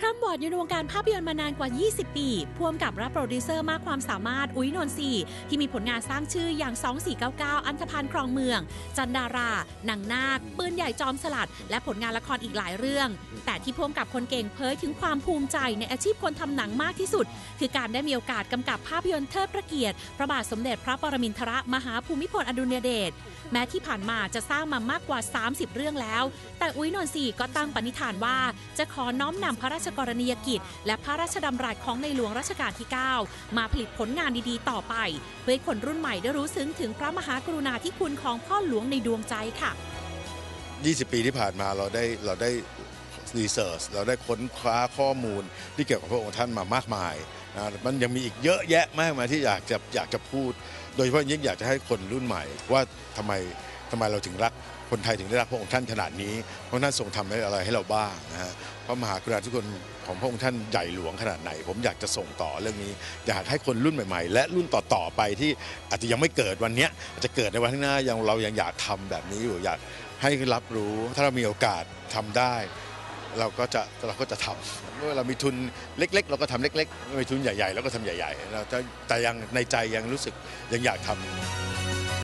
คร่ำวอดอยู่ในวงการภาพยนตร์มานานกว่า 20 ปีพ่วงกับและโปรดิวเซอร์มากความสามารถ อุ้ยนนทรีที่มีผลงานสร้างชื่ออย่าง 2499 อันธพาลครองเมือง จันดาราหนังนาค ปืนใหญ่จอมสลัด และผลงานละครอีกหลายเรื่อง แต่ที่พ่วงกับคนเก่งเผยถึงความภูมิใจในอาชีพคนทำหนังมากที่สุด คือการได้มีโอกาสกำกับภาพยนตร์เทิดพระเกียรติ พระบาทสมเด็จพระปรมินทรมหาภูมิพลอดุลยเดชแม้ที่ผ่านมาจะสร้างมามากกว่า 30 เรื่องแล้ว แต่อุ้ยนนทรีก็ตั้งปณิธานว่าจะขอน้อมนำพระราชกรณียกิจ และพระราชดำรัสของในหลวงรัชกาลที่ 9 มาผลิตผลงานดีๆ ต่อไป เพื่อให้คนรุ่นใหม่ได้รู้ซึ้งถึงพระมหากรุณาธิคุณของพ่อหลวงในดวงใจค่ะ 20 ปีที่ผ่านมาเราได้เราได้รีเสิร์ชเราได้ค้นคว้าข้อมูลที่เกี่ยวกับพระองค์ท่านมามากมายนะมันยังมีอีกเยอะแยะมากมายที่อยากจะอยากจะพูด โดยเฉพาะยิ่งอยากจะให้คนรุ่นใหม่ว่าทำไม ทำไมเราถึงรักคนไทยถึงได้รักพระองค์ท่านขนาดนี้พระองค์ท่านทรงทำอะไรให้เราบ้างนะฮะพระมหากรุณาธิคุณของพระองค์ท่านใหญ่หลวงขนาดไหน ผมอยากจะส่งต่อเรื่องนี้ อยากให้คนรุ่นใหม่ๆ และรุ่นต่อๆไปที่อาจจะยังไม่เกิดวันนี้อาจจะเกิดในวันข้างหน้ายังเรายังอยากทำแบบนี้อยู่อยากให้รับรู้ ถ้าเรามีโอกาสทำได้ เราก็จะเราก็จะทำเมื่อเรามีทุนเล็ก ๆ เราก็ทำเล็กๆมีทุนใหญ่ๆเราก็ทำใหญ่ๆเราจะแต่ยังในใจยังรู้สึกยังอยากทำ